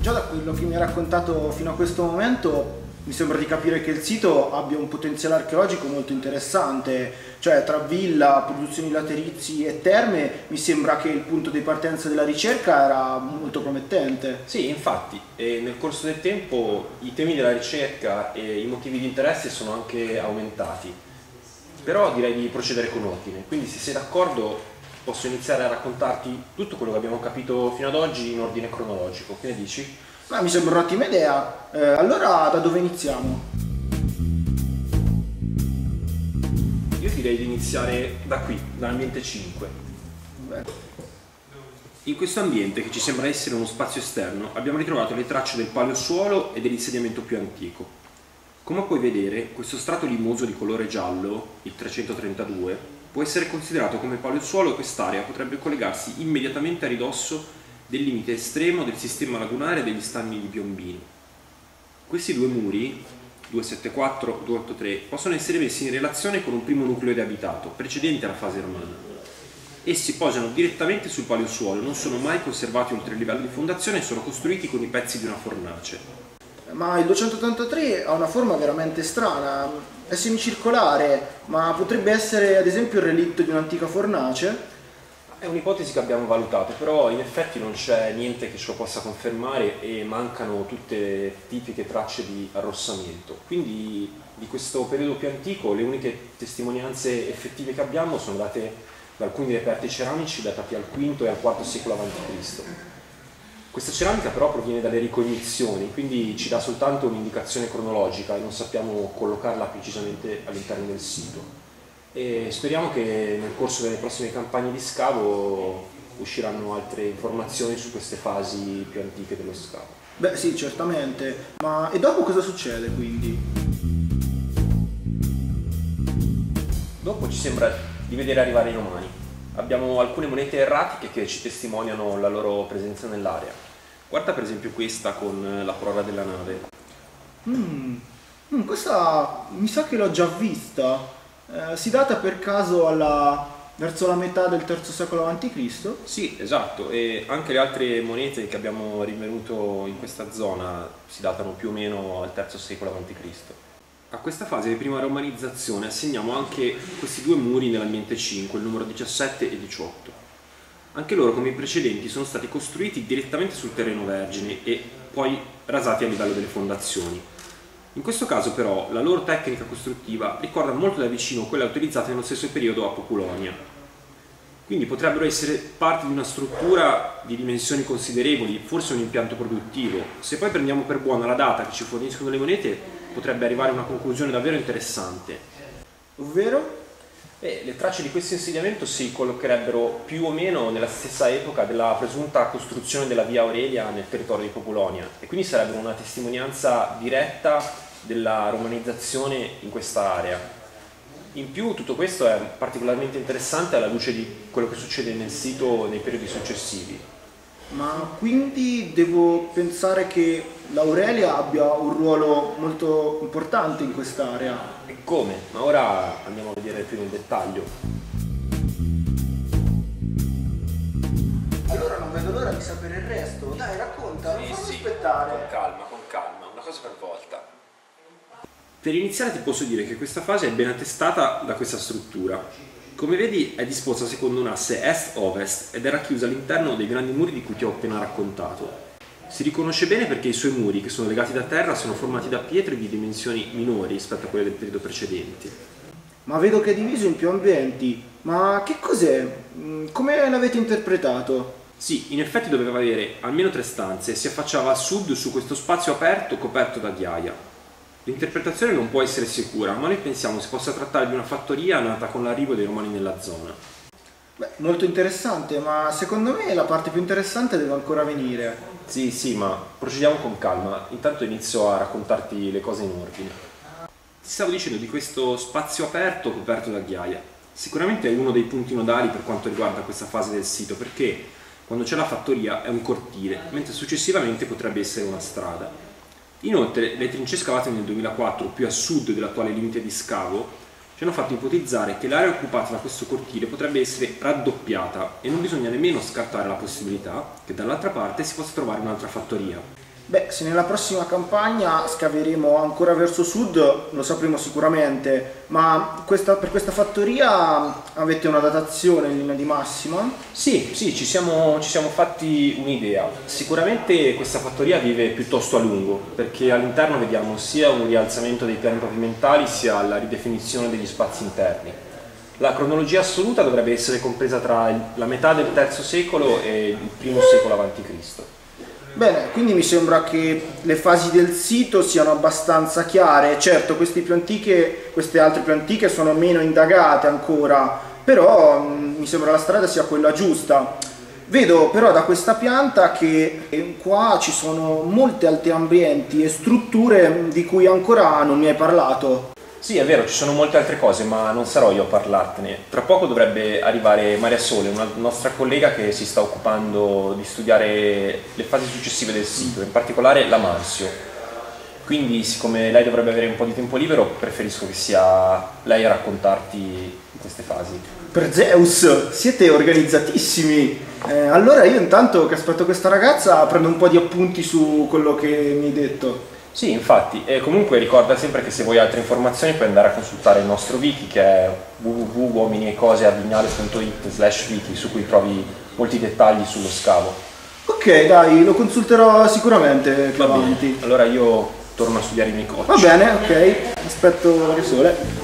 Già da quello che mi ha raccontato fino a questo momento mi sembra di capire che il sito abbia un potenziale archeologico molto interessante, cioè tra villa, produzioni laterizi e terme mi sembra che il punto di partenza della ricerca era molto promettente. Sì, infatti, nel corso del tempo i temi della ricerca e i motivi di interesse sono anche aumentati, però direi di procedere con ordine, quindi se sei d'accordo posso iniziare a raccontarti tutto quello che abbiamo capito fino ad oggi in ordine cronologico, che ne dici? Ma mi sembra un'ottima idea. Eh, allora da dove iniziamo? Io direi di iniziare da qui, dall'ambiente 5. Beh, In questo ambiente, che ci sembra essere uno spazio esterno, abbiamo ritrovato le tracce del paleosuolo e dell'insediamento più antico. Come puoi vedere, questo strato limoso di colore giallo, il 332, può essere considerato come paleosuolo e quest'area potrebbe collegarsi immediatamente a ridosso del limite estremo del sistema lagunare degli stagni di Piombino. Questi due muri, 274 e 283, possono essere messi in relazione con un primo nucleo di abitato, precedente alla fase romana. Essi posano direttamente sul paleosuolo, non sono mai conservati oltre il livello di fondazione e sono costruiti con i pezzi di una fornace. Ma il 283 ha una forma veramente strana, è semicircolare, ma potrebbe essere ad esempio il relitto di un'antica fornace? È un'ipotesi che abbiamo valutato, però in effetti non c'è niente che ce lo possa confermare e mancano tutte tipiche tracce di arrossamento. Quindi di questo periodo più antico le uniche testimonianze effettive che abbiamo sono date da alcuni reperti ceramici datati al V e al IV secolo a.C. Questa ceramica però proviene dalle ricognizioni, quindi ci dà soltanto un'indicazione cronologica e non sappiamo collocarla precisamente all'interno del sito e speriamo che nel corso delle prossime campagne di scavo usciranno altre informazioni su queste fasi più antiche dello scavo. Beh sì, certamente, ma e dopo cosa succede quindi? Dopo ci sembra di vedere arrivare i romani. Abbiamo alcune monete erratiche che ci testimoniano la loro presenza nell'area. Guarda per esempio questa con la prora della nave. Mm, mm, questa mi sa che l'ho già vista. Eh, si data per caso alla, verso la metà del III secolo a.C.? Sì, esatto, e anche le altre monete che abbiamo rinvenuto in questa zona si datano più o meno al III secolo a.C. A questa fase di prima romanizzazione assegniamo anche questi due muri nell'ambiente 5, il numero 17 e 18. Anche loro, come i precedenti, sono stati costruiti direttamente sul terreno vergine e poi rasati a livello delle fondazioni. In questo caso però la loro tecnica costruttiva ricorda molto da vicino quella utilizzata nello stesso periodo a Populonia. Quindi potrebbero essere parte di una struttura di dimensioni considerevoli, forse un impianto produttivo. Se poi prendiamo per buona la data che ci forniscono le monete, potrebbe arrivare a una conclusione davvero interessante. Ovvero? Beh, le tracce di questo insediamento si collocherebbero più o meno nella stessa epoca della presunta costruzione della via Aurelia nel territorio di Populonia e quindi sarebbero una testimonianza diretta della romanizzazione in questa area. In più tutto questo è particolarmente interessante alla luce di quello che succede nel sito nei periodi successivi. Ma quindi devo pensare che l'Aurelia abbia un ruolo molto importante in quest'area. E come? Ma ora andiamo a vedere più nel dettaglio. Allora non vedo l'ora di sapere il resto. Dai, racconta, non fammi aspettare. Con calma, con calma, una cosa per volta. Per iniziare ti posso dire che questa fase è ben attestata da questa struttura. Come vedi è disposta secondo un asse est-ovest ed è racchiusa all'interno dei grandi muri di cui ti ho appena raccontato. Si riconosce bene perché i suoi muri, che sono legati da terra, sono formati da pietre di dimensioni minori rispetto a quelle del periodo precedente. Ma vedo che è diviso in più ambienti. Ma che cos'è? Mm, Come l'avete interpretato? Sì, in effetti doveva avere almeno tre stanze e si affacciava a sud su questo spazio aperto coperto da ghiaia. L'interpretazione non può essere sicura, ma noi pensiamo si possa trattare di una fattoria nata con l'arrivo dei romani nella zona. Beh, molto interessante, ma secondo me la parte più interessante deve ancora venire. Sì, sì, ma procediamo con calma. Intanto inizio a raccontarti le cose in ordine. Ti stavo dicendo di questo spazio aperto coperto da ghiaia. Sicuramente è uno dei punti nodali per quanto riguarda questa fase del sito, perché quando c'è la fattoria è un cortile, mentre successivamente potrebbe essere una strada. Inoltre, le trincee scavate nel 2004, più a sud dell'attuale limite di scavo, ci hanno fatto ipotizzare che l'area occupata da questo cortile potrebbe essere raddoppiata e non bisogna nemmeno scartare la possibilità che dall'altra parte si possa trovare un'altra fattoria. Beh, se nella prossima campagna scaveremo ancora verso sud lo sapremo sicuramente, ma questa, per questa fattoria avete una datazione in linea di massima? Sì, sì, ci siamo, ci siamo fatti un'idea. Sicuramente questa fattoria vive piuttosto a lungo, perché all'interno vediamo sia un rialzamento dei piani pavimentali sia la ridefinizione degli spazi interni. La cronologia assoluta dovrebbe essere compresa tra la metà del III secolo e il primo secolo a.C. Bene, quindi mi sembra che le fasi del sito siano abbastanza chiare. Certo, queste, più antiche, queste altre più antiche sono meno indagate ancora, però mh, mm, mi sembra la strada sia quella giusta. Vedo però da questa pianta che eh, qua ci sono molte altri ambienti e strutture di cui ancora non mi hai parlato. Sì, è vero, ci sono molte altre cose, ma non sarò io a parlartene. Tra poco dovrebbe arrivare Maria Sole, una nostra collega che si sta occupando di studiare le fasi successive del sito, in particolare la Mansio. Quindi, siccome lei dovrebbe avere un po' di tempo libero, preferisco che sia lei a raccontarti queste fasi. Per Zeus, siete organizzatissimi! Eh, allora io intanto che aspetto questa ragazza prendo un po' di appunti su quello che mi hai detto. Sì, infatti, e comunque ricorda sempre che se vuoi altre informazioni puoi andare a consultare il nostro wiki che è www.uominiecoseavignale.it slash wiki su cui trovi molti dettagli sullo scavo. Ok, dai, lo consulterò sicuramente più Va avanti. Allora io torno a studiare i miei codici. Va bene, ok, aspetto le sole.